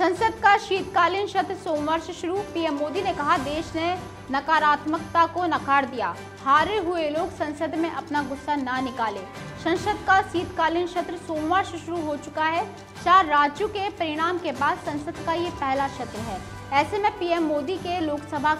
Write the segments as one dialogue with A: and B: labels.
A: संसद का शीतकालीन सत्र सोमवार से शुरू। पीएम मोदी ने कहा, देश ने नकारात्मकता को नकार दिया। हारे हुए लोग संसद में अपना गुस्सा ना निकाले। संसद का शीतकालीन सत्र सोमवार से शुरू हो चुका है। चार राज्यों के परिणाम के बाद संसद का ये पहला सत्र है। ऐसे में पीएम मोदी के लोकसभा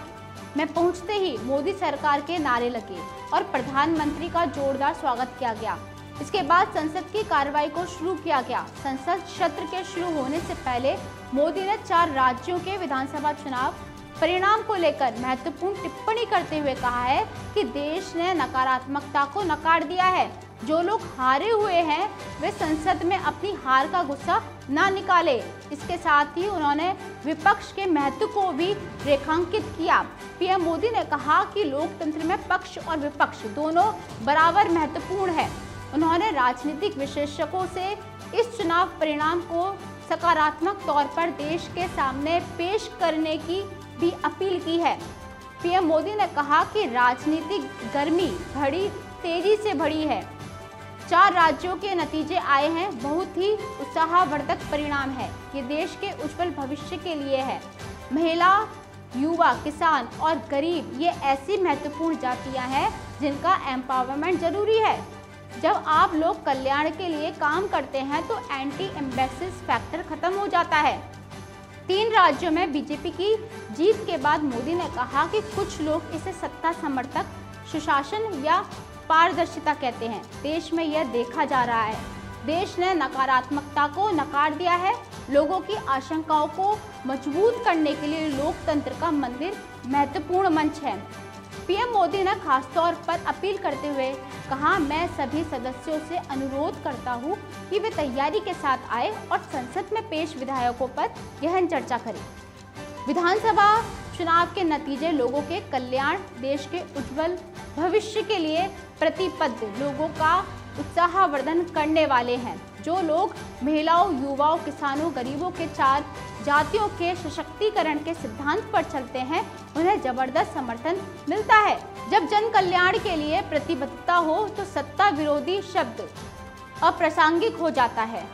A: में पहुँचते ही मोदी सरकार के नारे लगे और प्रधानमंत्री का जोरदार स्वागत किया गया। इसके बाद संसद की कार्रवाई को शुरू किया गया। संसद सत्र के शुरू होने से पहले मोदी ने चार राज्यों के विधानसभा चुनाव परिणाम को लेकर महत्वपूर्ण टिप्पणी करते हुए कहा है कि देश ने नकारात्मकता को नकार दिया है। जो लोग हारे हुए हैं, वे संसद में अपनी हार का गुस्सा ना निकाले। इसके साथ ही उन्होंने विपक्ष के महत्व को भी रेखांकित किया। पीएम मोदी ने कहा कि लोकतंत्र में पक्ष और विपक्ष दोनों बराबर महत्वपूर्ण है। उन्होंने राजनीतिक विशेषज्ञों से इस चुनाव परिणाम को सकारात्मक तौर पर देश के सामने पेश करने की भी अपील की है। पीएम मोदी ने कहा कि राजनीतिक गर्मी घड़ी तेज़ी से बढ़ी है। चार राज्यों के नतीजे आए हैं, बहुत ही उत्साहवर्धक परिणाम है। ये देश के उज्जवल भविष्य के लिए है। महिला, युवा, किसान और गरीब, ये ऐसी महत्वपूर्ण जातियाँ हैं जिनका एम्पावरमेंट ज़रूरी है। जब आप लोग कल्याण के लिए काम करते हैं तो एंटी एम्बेसिस फैक्टर खत्म हो जाता है। तीन राज्यों में बीजेपी की जीत के बाद मोदी ने कहा कि कुछ लोग इसे सत्ता समर्थक, सुशासन या पारदर्शिता कहते हैं। देश में यह देखा जा रहा है। देश ने नकारात्मकता को नकार दिया है। लोगों की आशंकाओं को मज़बूत करने के लिए लोकतंत्र का मंदिर महत्वपूर्ण मंच है। पीएम मोदी ने खासतौर पर अपील करते हुए कहा, मैं सभी सदस्यों से अनुरोध करता हूँ कि वे तैयारी के साथ आए और संसद में पेश विधायकों पर गहन चर्चा करें। विधानसभा चुनाव के नतीजे लोगों के कल्याण, देश के उज्जवल भविष्य के लिए प्रतिबद्ध लोगों का उत्साहवर्धन करने वाले हैं। जो लोग महिलाओं, युवाओं, किसानों, गरीबों के चार जातियों के सशक्तिकरण के सिद्धांत पर चलते हैं, उन्हें ज़बरदस्त समर्थन मिलता है। जब जन कल्याण के लिए प्रतिबद्धता हो तो सत्ता विरोधी शब्द अप्रासंगिक हो जाता है।